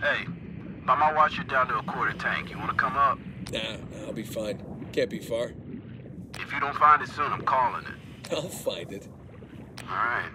Hey, by my watch, you're down to a quarter tank. You want to come up? Nah, nah, I'll be fine. Can't be far. If you don't find it soon, I'm calling it. I'll find it. All right.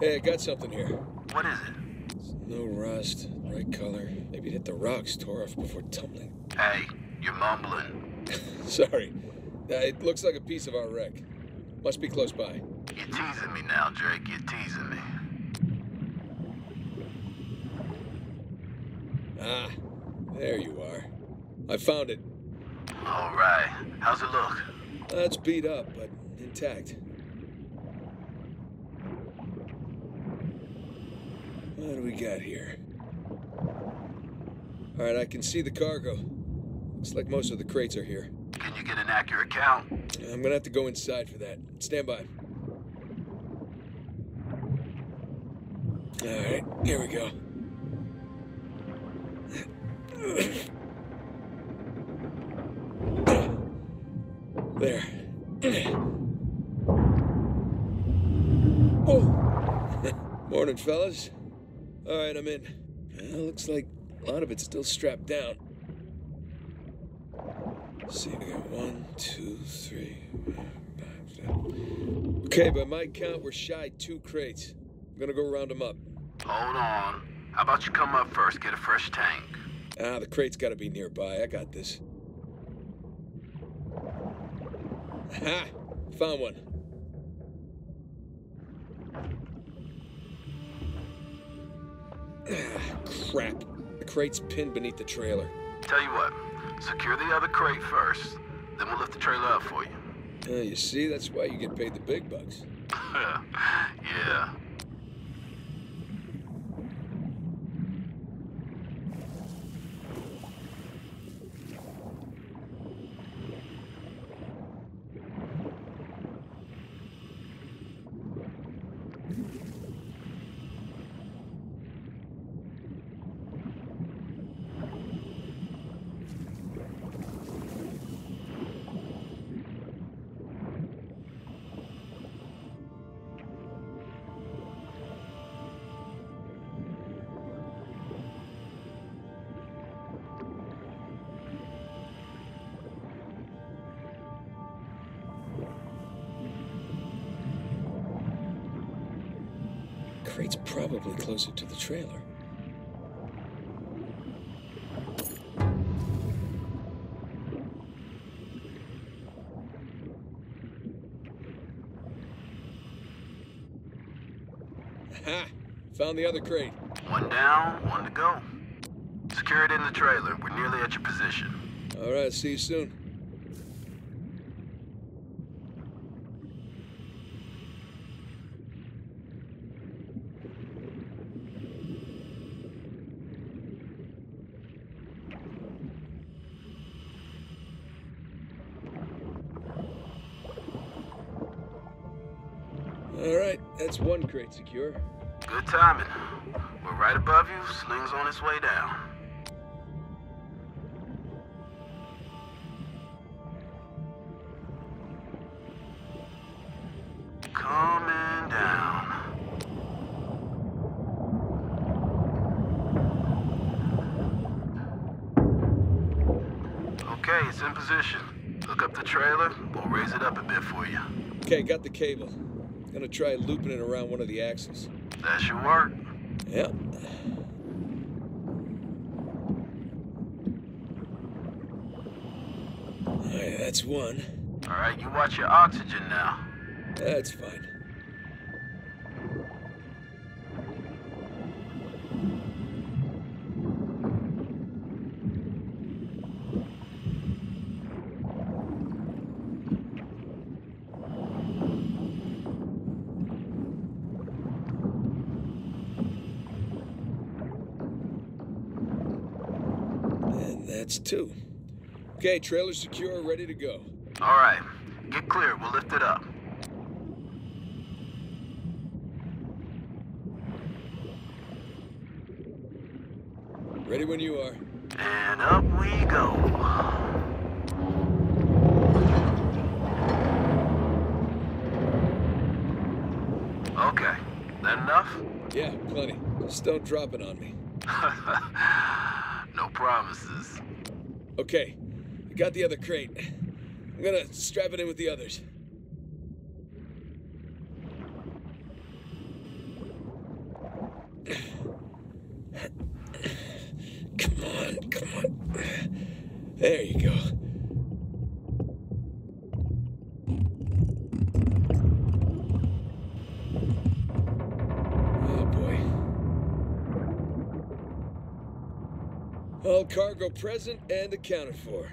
Hey, I got something here. What is it? No rust, right color. Maybe it hit the rocks, tore off before tumbling. Hey, you're mumbling. Sorry. Uh, it looks like a piece of our wreck. Must be close by. You're teasing me now, Drake. You're teasing me. Ah, there you are. I found it. All right. How's it look? Uh, it's beat up, but intact. What do we got here? All right, I can see the cargo. Looks like most of the crates are here. Can you get an accurate count? I'm gonna have to go inside for that. Stand by. All right, here we go. There. Oh! Morning, fellas. All right, I'm in. Well, looks like a lot of it's still strapped down. Let's see, we got one, two, three, five, seven. Okay, by my count, we're shy two crates. I'm gonna go round them up. Hold on. How about you come up first, get a fresh tank? Ah, the crate's gotta be nearby. I got this. Ha! Found one. Crap. The crate's pinned beneath the trailer. Tell you what, secure the other crate first, then we'll lift the trailer up for you. Ah, you see, that's why you get paid the big bucks. yeah. Crate's probably closer to the trailer. Ha! Found the other crate. One down, one to go. Secure it in the trailer. We're nearly at your position. All right, see you soon. Secure. Good timing. We're right above you. Sling's on its way down. Coming down. Okay, it's in position. Look up the trailer. We'll raise it up a bit for you. Okay, got the cable. Gonna try looping it around one of the axles. That should work. Yep. All right, that's one. All right, you watch your oxygen now. That's fine. Okay, trailer secure, ready to go. All right, get clear. We'll lift it up. Ready when you are. And up we go. Okay, that enough? Yeah, plenty. Just don't drop it on me. no promises. Okay, got the other crate. I'm gonna strap it in with the others. Come on, come on. There you go. Oh boy. All cargo present and accounted for.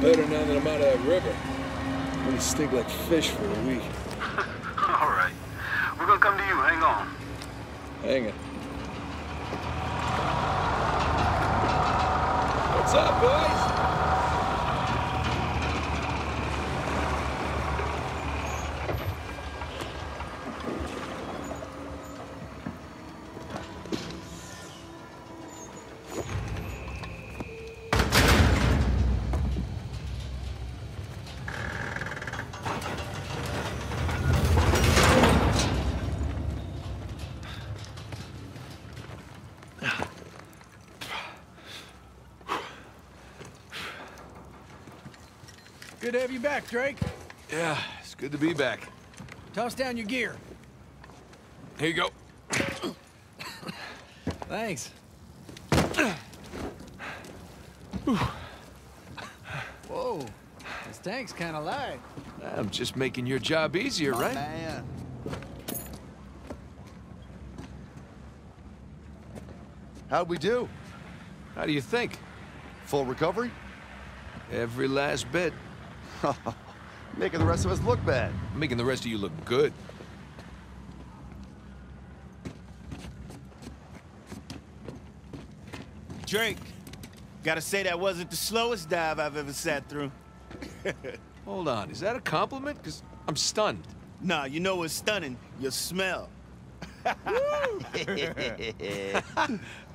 better now that I'm out of that river. I'm gonna stink like fish for a week. All right. We're gonna come to you. Hang on. Hang it. What's up, boys? Good to have you back, Drake. Yeah, it's good to be back. Toss down your gear. Here you go. Thanks. Whoa, this tank's kind of light. I'm just making your job easier, right? Man. How'd we do? How do you think? Full recovery? Every last bit. Making the rest of us look bad. Making the rest of you look good. Drake, gotta say that wasn't the slowest dive I've ever sat through. Hold on, is that a compliment? Because I'm stunned. Nah, you know what's stunning? Your smell. I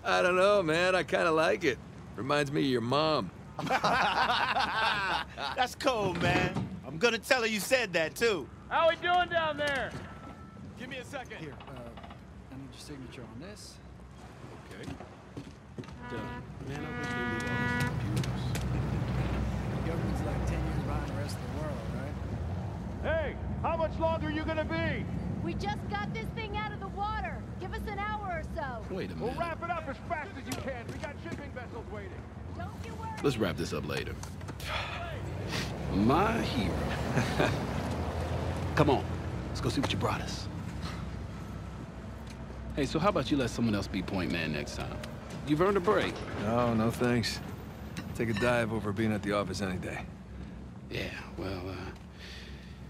don't know, man. I kind of like it. Reminds me of your mom. That's cold, man. I'm gonna tell her you said that, too. How we doing down there? Give me a second. Here, uh, I need your signature on this. Okay. Man, I wish they leave all this computers. The government's like 10 years behind the rest of the world, right? Hey, how much longer are you gonna be? We just got this thing out of the water. Give us an hour or so. Wait a minute. We'll wrap it up as fast as you can. We got shipping vessels waiting. Don't you worry. Let's wrap this up later. My hero. Come on, let's go see what you brought us. Hey, so how about you let someone else be point man next time? You've earned a break. No, no thanks. Take a dive over being at the office any day. Yeah, well, uh,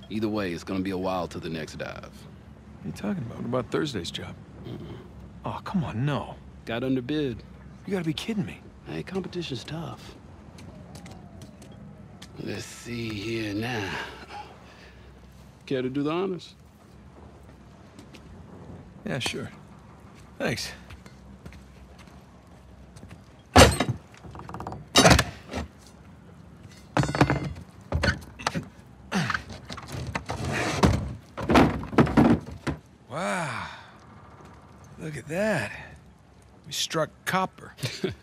either way, it's gonna be a while to the next dive. What are you talking about? What about Thursday's job? Oh, come on, no. Got underbid. You gotta be kidding me. Hey, competition's tough. Let's see here now. Care to do the honors? Yeah, sure. Thanks. Wow. Look at that. We struck copper.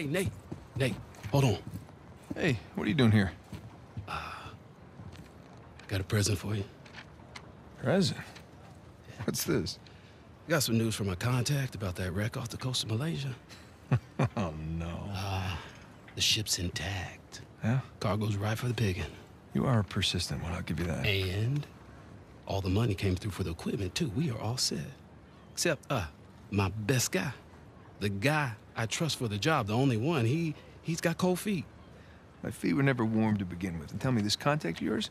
Hey, Nate. Nate, hold on. Hey, what are you doing here? Uh got a present for you. Present? What's this? Got some news from my contact about that wreck off the coast of Malaysia. Oh, no. The ship's intact. Yeah? Cargo's right for the picking. You are persistent one, I'll give you that. And all the money came through for the equipment, too. We are all set. Except, uh, my best guy. The guy I trust for the job, the only one. He, he's got cold feet. My feet were never warm to begin with. And tell me, this contact of yours?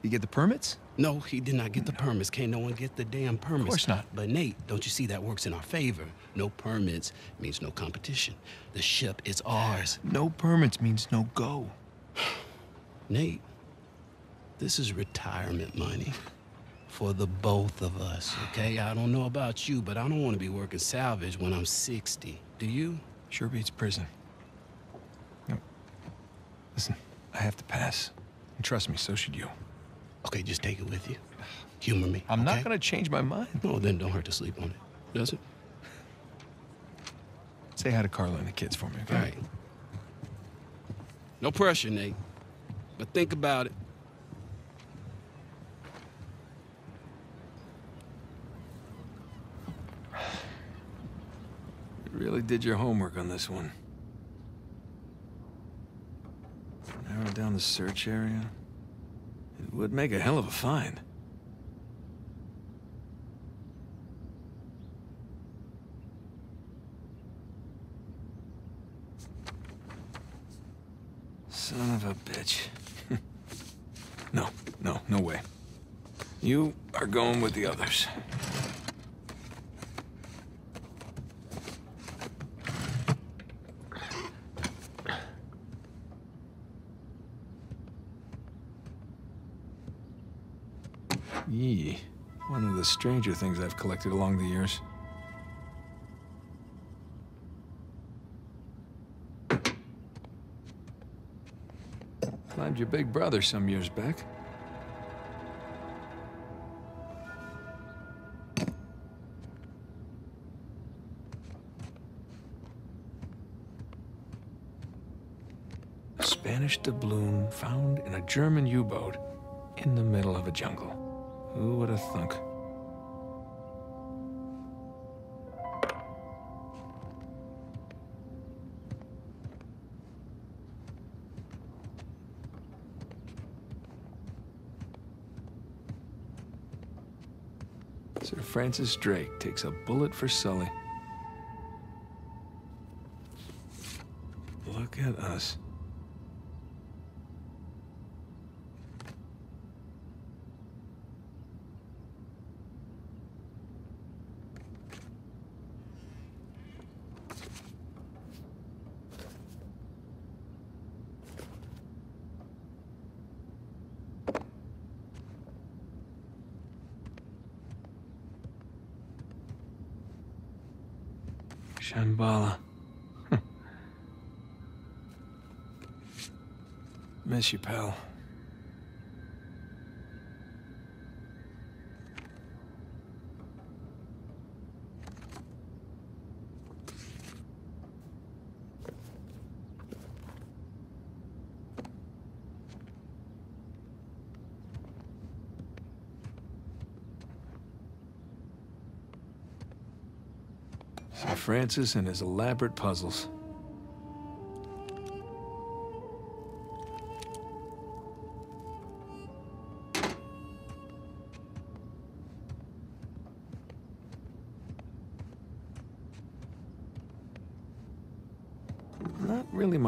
You get the permits? No, he did not get the permits. Can't no one get the damn permits. Of course not. But Nate, don't you see that works in our favor? No permits means no competition. The ship is ours. No permits means no go. Nate, this is retirement money for the both of us, okay? I don't know about you, but I don't want to be working salvage when I'm 60. Do you? Sure beats prison. No. Listen, I have to pass. And trust me, so should you. Okay, just take it with you. Humor me. I'm not gonna change my mind. No, then don't hurt to sleep on it. Does it? Say hi to Carla and the kids for me, okay? All right. No pressure, Nate. But think about it. Really did your homework on this one. Narrow down the search area. It would make a hell of a find. Son of a bitch. no, no, no way. You are going with the others. Yee. One of the stranger things I've collected along the years. Climbed your big brother some years back. A Spanish doubloon found in a German U-boat in the middle of a jungle. Who would have thunk? Sir Francis Drake takes a bullet for Sully. miss you, pal. Francis and his elaborate puzzles.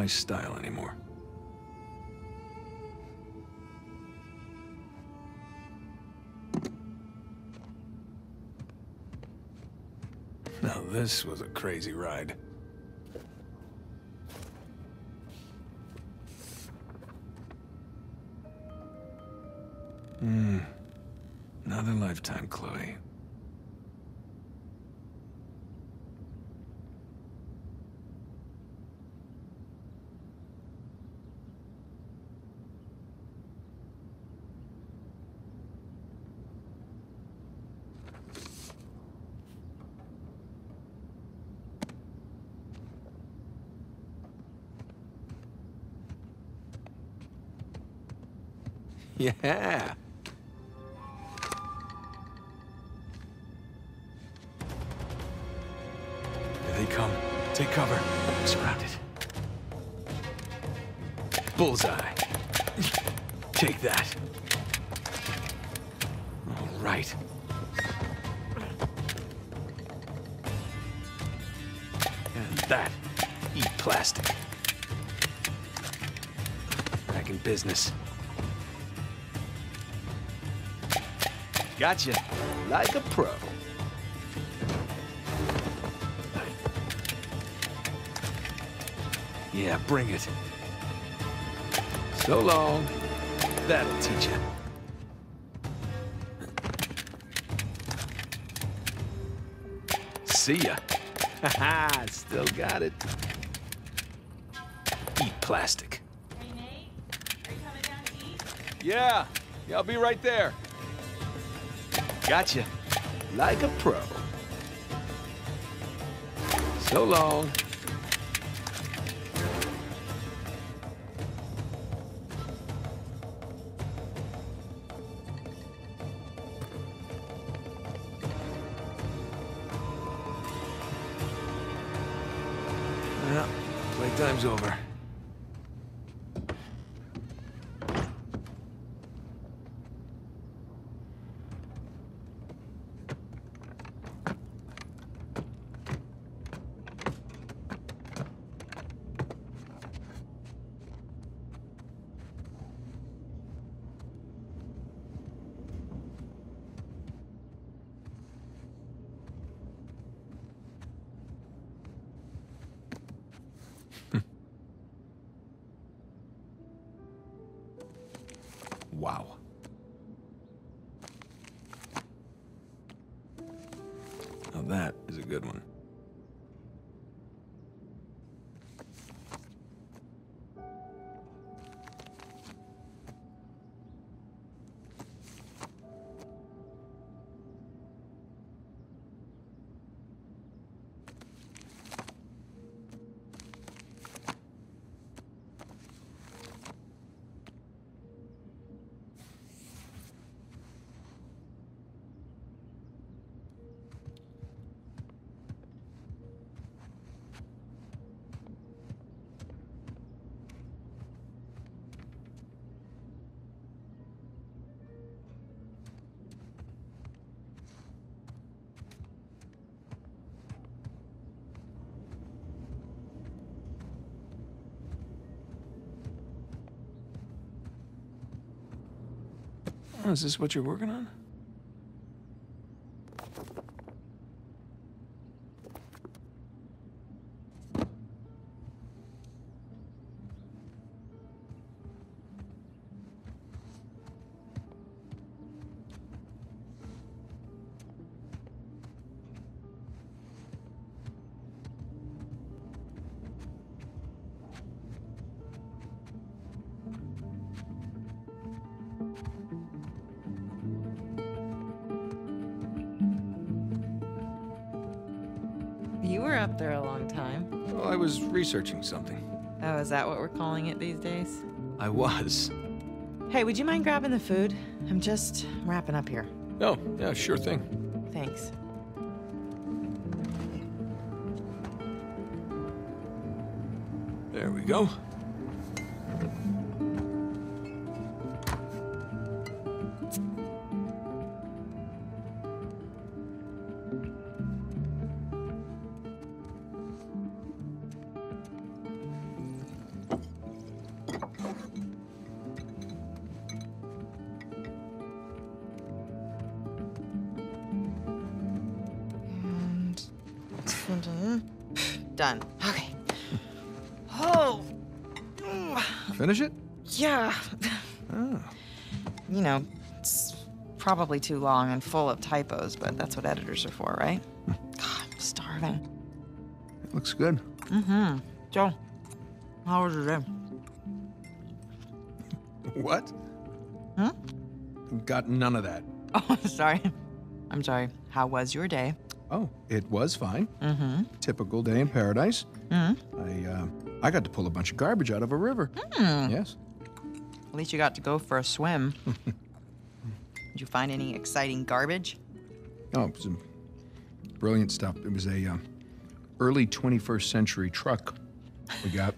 My style anymore. Now this was a crazy ride. Yeah. Here they come. Take cover. I'm surrounded. Bullseye. Take that. All right. And that. Eat plastic. Back in business. Gotcha. Like a pro. Yeah, bring it. So long. That'll teach you. See ya. Haha, still got it. Eat plastic. Hey, Nate, are you coming down to eat? yeah, yeah, I'll be right there. Gotcha. Like a pro. So long. Well, playtime's over. Oh, is this what you're working on? researching something. Oh, is that what we're calling it these days? I was. Hey, would you mind grabbing the food? I'm just wrapping up here. Oh, yeah, sure thing. Thanks. There we go. Finish it? Yeah. Oh. You know, it's probably too long and full of typos, but that's what editors are for, right? God, I'm starving. It looks good. Mm-hmm. Joe, how was your day? What? Huh? Got none of that. Oh, I'm sorry. I'm sorry. How was your day? Oh, it was fine. Mm-hmm. Typical day in paradise. Mm-hmm. I uh, I got to pull a bunch of garbage out of a river. Hmm. Yes. At least you got to go for a swim. Did you find any exciting garbage? Oh, some brilliant stuff. It was a um, early 21st century truck we got.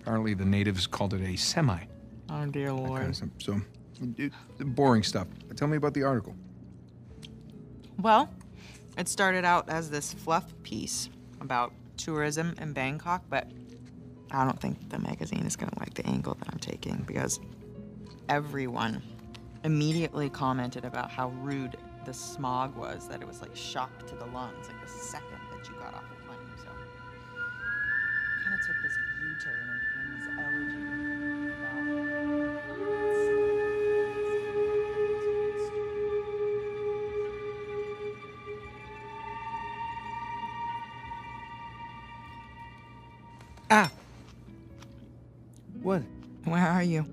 Apparently, the natives called it a semi. Oh, dear Kind Lord. of so, it, boring stuff. Tell me about the article. Well, it started out as this fluff piece about tourism in Bangkok, but I don't think the magazine is going to like the angle that I'm taking because everyone immediately commented about how rude the smog was, that it was like shock to the lungs, like the second that you got off What? Where are you?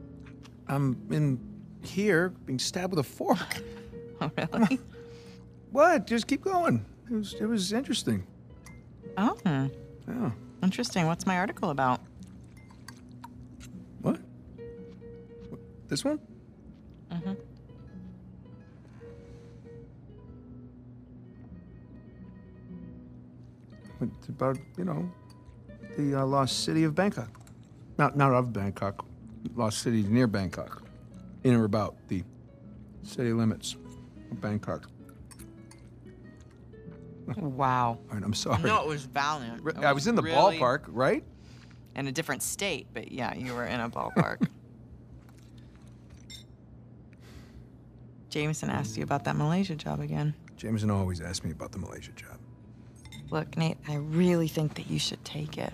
I'm in here being stabbed with a fork. Oh, really? What? Just keep going. It was it was interesting. Oh, Yeah. interesting. What's my article about? What? What? This one? Mm-hmm. It's about you know the uh, lost city of Bangkok. Not not of Bangkok, lost cities near Bangkok, in or about the city limits of Bangkok. Wow. All right, I'm sorry. No, it was valiant. It I was in the really- ballpark, right? In a different state, but yeah, you were in a ballpark. Jameson asked you about that Malaysia job again. Jameson always asks me about the Malaysia job. Look, Nate, I really think that you should take it.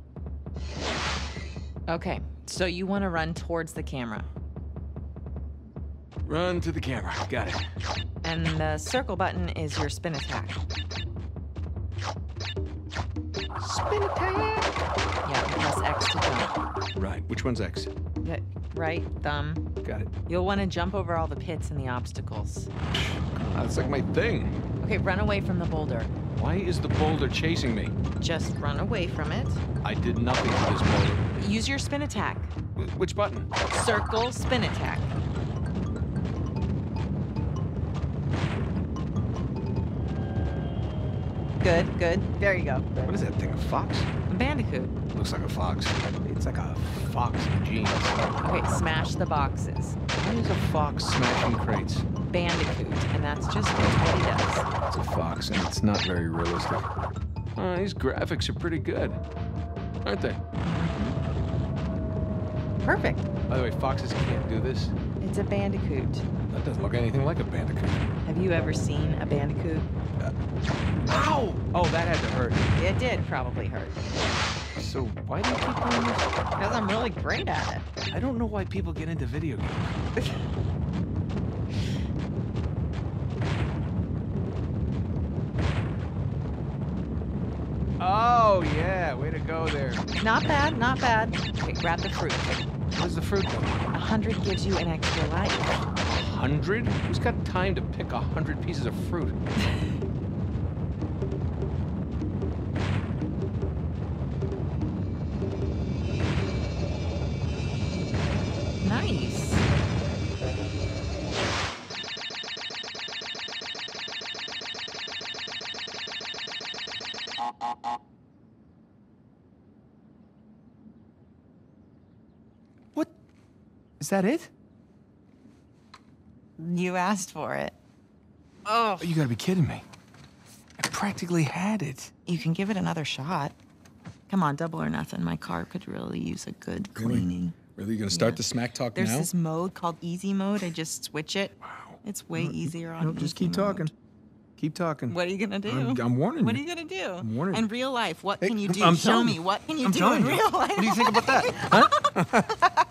Okay, so you want to run towards the camera. Run to the camera. Got it. And the circle button is your spin attack. Spin attack. Yeah, press X to jump. Right. Which one's X? Yeah, right thumb. Got it. You'll want to jump over all the pits and the obstacles. That's like my thing. Okay, run away from the boulder. Why is the boulder chasing me? Just run away from it. I did nothing to this boulder. Use your spin attack. Wh- Which button? Circle spin attack. Good, good. There you go. What is that thing? A fox? A bandicoot. Looks like a fox. It's like a fox in jeans. Okay, smash the boxes. Why is a fox smashing crates? Bandicoot, and that's just what he does. It's a fox, and it's not very realistic. Uh, oh, these graphics are pretty good, aren't they? Perfect. By the way, foxes can't do this. It's a bandicoot. That doesn't look anything like a bandicoot. Have you ever seen a bandicoot? Uh, ow! Oh, that had to hurt. It did probably hurt. So why do you keep doing this? Because I'm really great at it. I don't know why people get into video games. oh yeah, way to go there. Not bad, not bad. Okay, grab the fruit. What does the fruit? A hundred gives you an extra life. A hundred? Who's got time to pick a hundred pieces of fruit? that it? You asked for it. Oh, you gotta be kidding me. I practically had it. You can give it another shot. Come on, double or nothing. My car could really use a good cleaning. Really? You gonna start the smack talk There's now? this mode called easy mode. I just switch it. Wow. It's way easier on No, just keep mode. talking. Keep talking. What are you gonna do? I'm, I'm warning What are you. you gonna do? I'm warning In real life, what Hey, can you do? I'm Show me. you. What can you I'm do in you. real life? What do you think about that?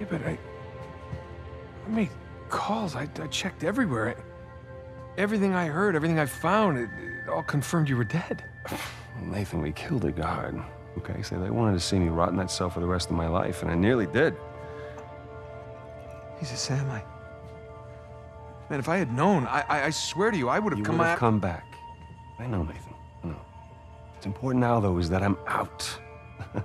Yeah, but I. I made calls. I, I checked everywhere. I, everything I heard, everything I found, it, it all confirmed you were dead. Nathan, we killed a guard. Okay, so they wanted to see me rot in that cell for the rest of my life, and I nearly did. Jesus, Sam, I. Man, if I had known, I, I, I swear to you, I would have You come would have out. come back. I know, Nathan. I know. What's important now, though, is that I'm out.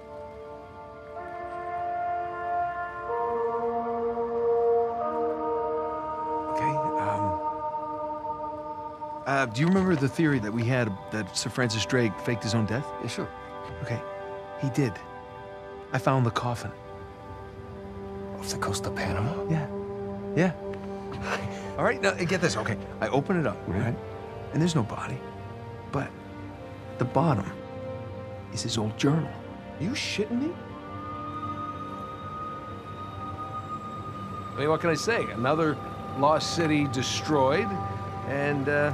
Uh, do you remember the theory that we had that Sir Francis Drake faked his own death? Yeah, sure. Okay, he did. I found the coffin. Off the coast of Panama? Yeah. Yeah. All right, now get this. Okay, I open it up, right? And there's no body. But at the bottom is his old journal. Are you shitting me? I mean, what can I say? Another lost city destroyed, and uh,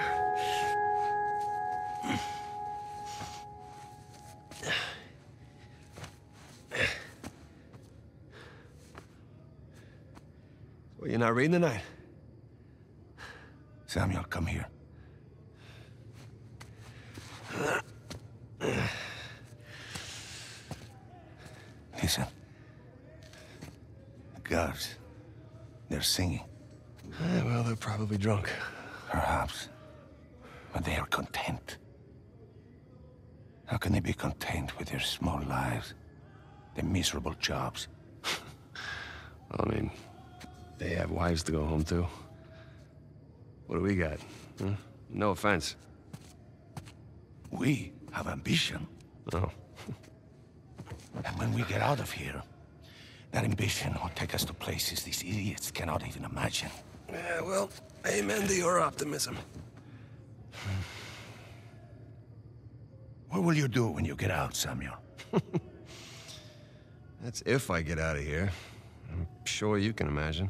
Not reading tonight? Samuel, come here. Listen. The guards. They're singing. Eh, well, they're probably drunk. Perhaps. But they are content. How can they be content with their small lives? Their miserable jobs? I mean, they have wives to go home to. What do we got? Huh? No offense. We have ambition. Oh. And when we get out of here, that ambition will take us to places these idiots cannot even imagine. Yeah, well, amen to your optimism. What will you do when you get out, Samuel? That's if I get out of here. I'm sure you can imagine.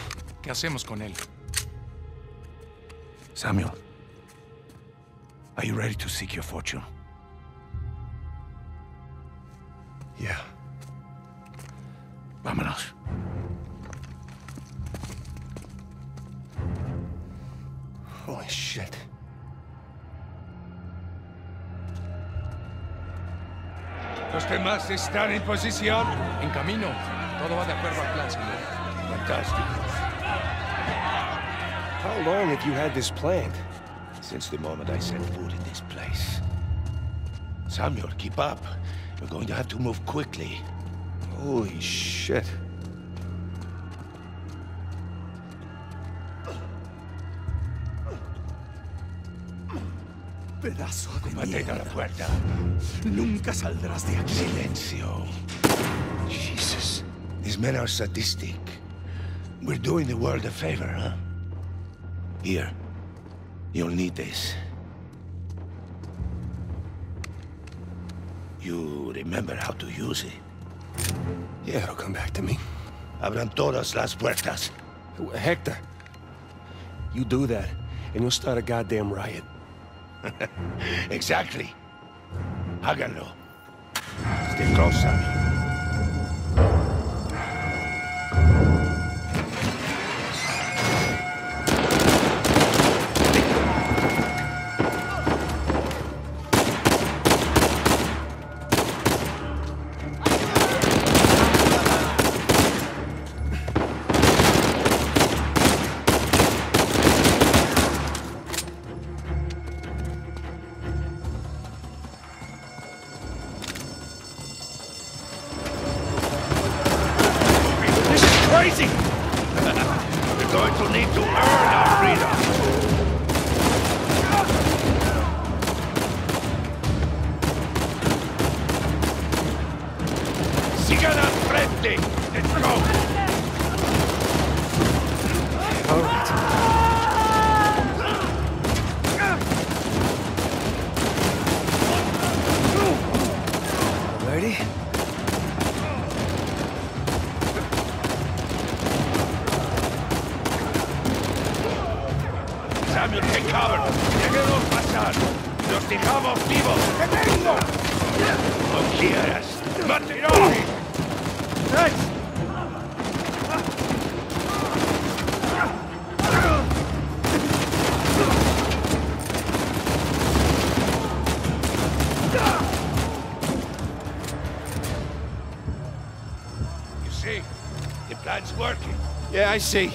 ¿Qué hacemos con él? Samuel, are you ready to seek your fortune? Yeah. Vámonos. Holy shit. Los demás están en posición. En camino. Todo va de acuerdo al plan, señor. Fantastic. How long have you had this planned? Since the moment I set foot in this place. Samuel, keep up. We're going to have to move quickly. Holy shit. Pedazo de Mantén a la puerta. Nunca saldrás de aquí. Silencio. Jesus. These men are sadistic. We're doing the world a favor, huh? Here. You'll need this. You remember how to use it? Yeah, it'll come back to me. Abran todas las puertas. Hector, you do that, and you'll start a goddamn riot. exactly. Háganlo. Stay close, Sammy. I see.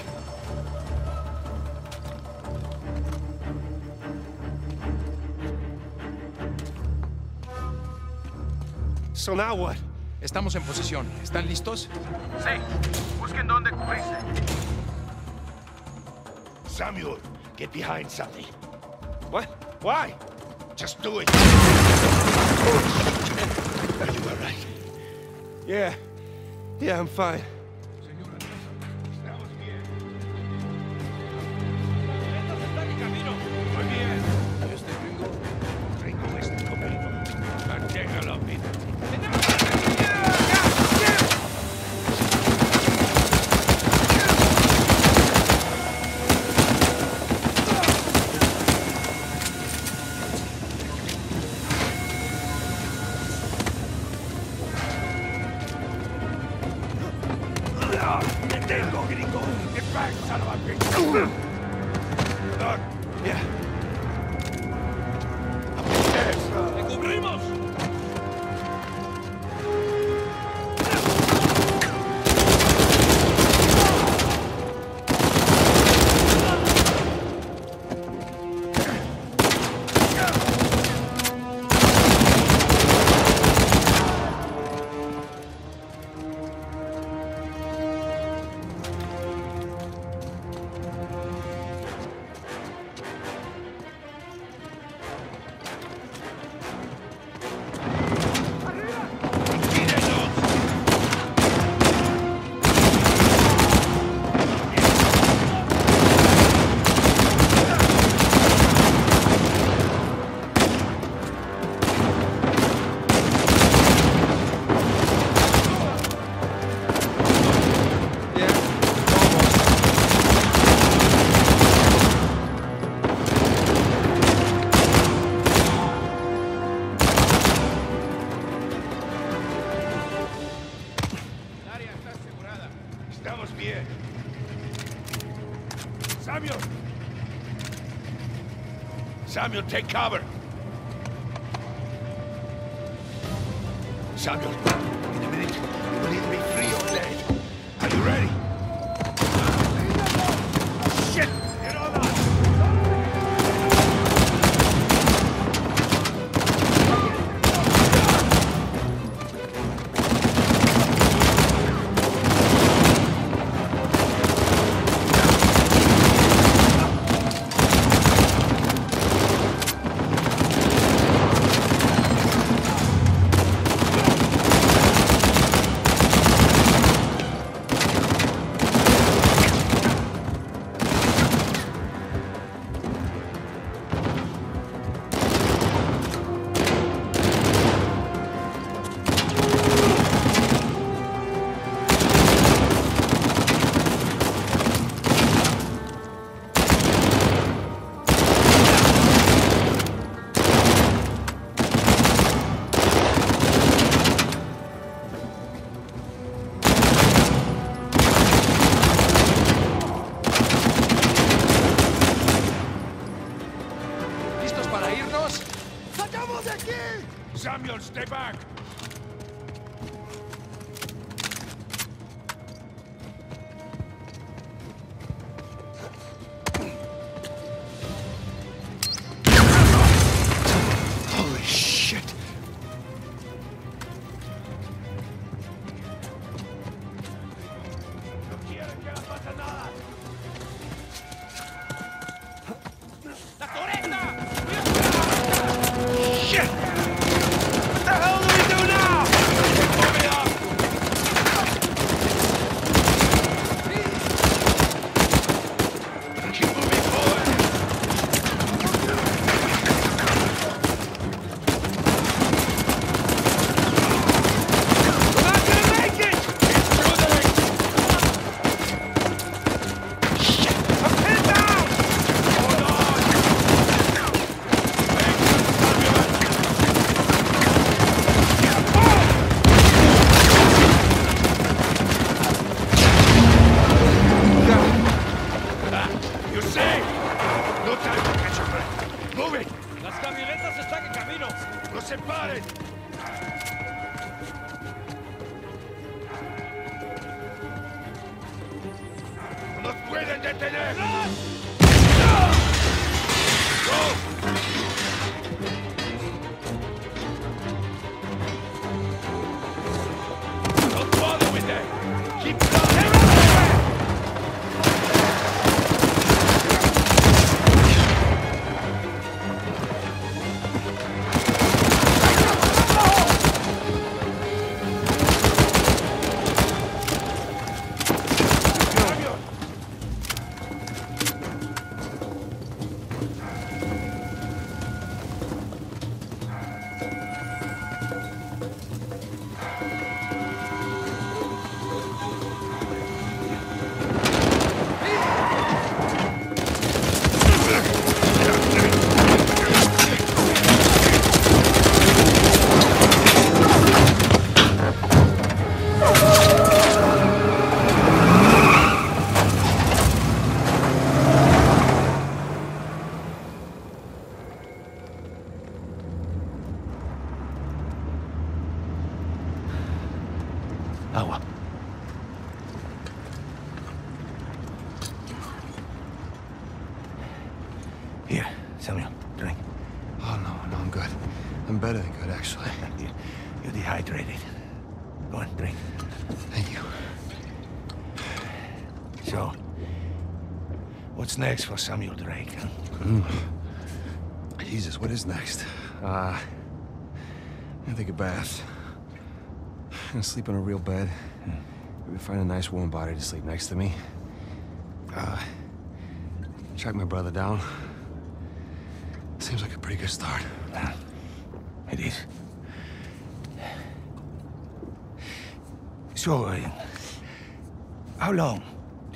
So now what? Estamos en posición. ¿Están listos? Sí. Busquen dónde cubrirse. Samuel, get behind something. What? Why? Just do it. Are you all right? Yeah. Yeah, I'm fine. Samuel! Samuel, take cover! Samuel, next for Samuel Drake? Mm. Jesus, what is next? Uh, I'm gonna take a bath. I'm gonna sleep in a real bed. Maybe find a nice warm body to sleep next to me. Uh, track my brother down. Seems like a pretty good start. It is. So, uh, how long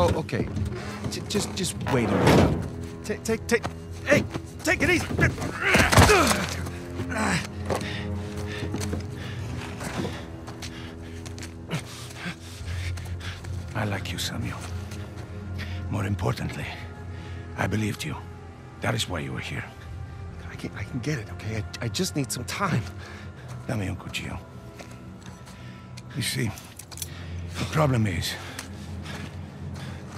Oh, okay. J just, just wait a minute. Take, take, take... Hey, take it easy! I like you, Samuel. More importantly, I believed you. That is why you were here. I can, I can get it, okay? I, I just need some time. Dame un cuchillo. You see, the problem is,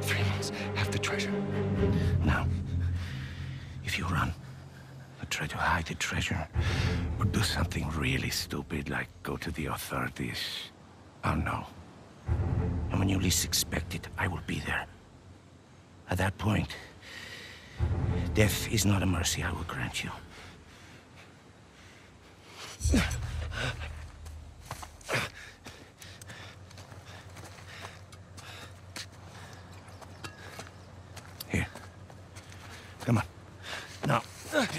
Three months, Have the treasure. Now, if you run, or try to hide the treasure, or do something really stupid like go to the authorities, oh, I'll know. And when you least expect it, I will be there. At that point, death is not a mercy I will grant you. Here. Come on. Now,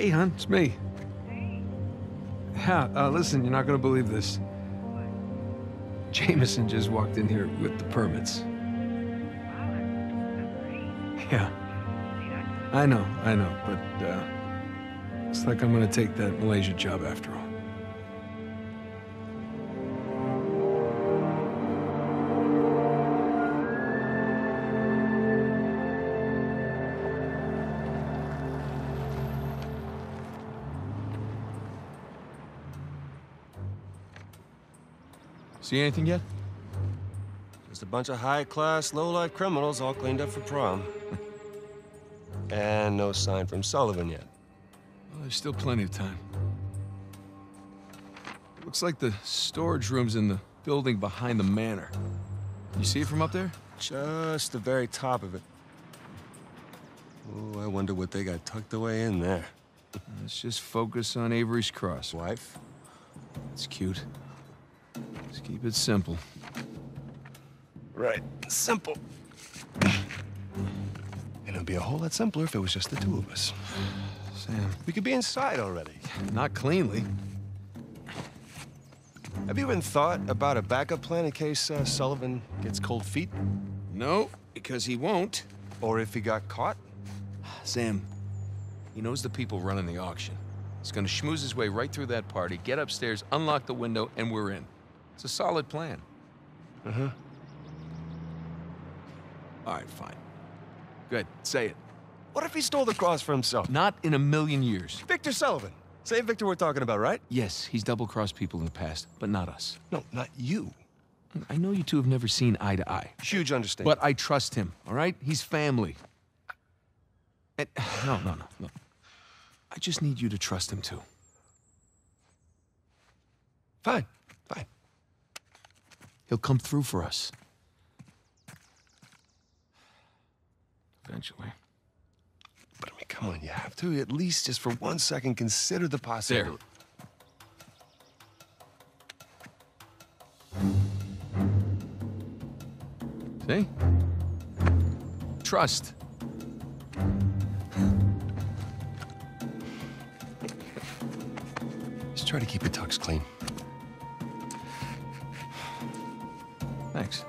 Hey, hon, it's me. Yeah, uh, listen, you're not gonna believe this. Jameson just walked in here with the permits. Yeah. I know, I know, but, uh, it's like I'm gonna take that Malaysia job after all. See anything yet? Just a bunch of high-class, low-life criminals all cleaned up for prom. and no sign from Sullivan yet. Well, there's still plenty of time. Looks like the storage room's in the building behind the manor. You see it from up there? Just the very top of it. Oh, I wonder what they got tucked away in there. Let's just focus on Avery's cross. Wife? It's cute. Keep it simple. Right. Simple. And it'd be a whole lot simpler if it was just the two of us. Sam. We could be inside already. Not cleanly. Have you even thought about a backup plan in case uh, Sullivan gets cold feet? No, because he won't. Or if he got caught? Sam, he knows the people running the auction. He's gonna schmooze his way right through that party, get upstairs, unlock the window, and we're in. It's a solid plan. Uh-huh. All right, fine. Good, say it. What if he stole the cross for himself? Not in a million years. Victor Sullivan. Same Victor we're talking about, right? Yes, he's double-crossed people in the past, but not us. No, not you. I know you two have never seen eye to eye. Huge understanding. But I trust him, all right? He's family. And, no, no, no, no. I just need you to trust him too. Fine, fine. He'll come through for us. Eventually. But I mean, come on, you have to at least just for one second consider the possibility. See? Trust. Just try to keep your tux clean. Thanks.